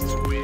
Squeeze.